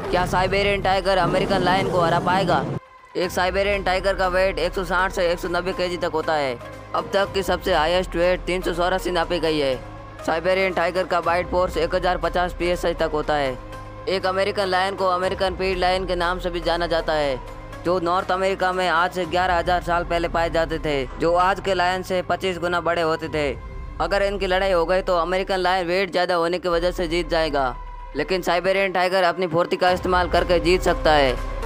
क्या Siberian tiger American lion को हरा पाएगा? एक साइबेरियन टाइगर का वेट 160 से 190 केजी तक होता है। अब तक की सबसे हाईएस्ट वेट तीन सौ नापी गई है। साइबेरियन टाइगर का बाइट फोर्स 1050 पीएसआई तक होता है। एक अमेरिकन लायन को अमेरिकन पीड लायन के नाम से भी जाना जाता है, जो नॉर्थ अमेरिका में आज से ग्यारह हज़ार साल पहले पाए जाते थे, जो आज के लायन से 25 गुना बड़े होते थे। अगर इनकी लड़ाई हो गई तो अमेरिकन लायन वेट ज़्यादा होने की वजह से जीत जाएगा। लेकिन साइबेरियन टाइगर अपनी फुर्ती का इस्तेमाल करके जीत सकता है।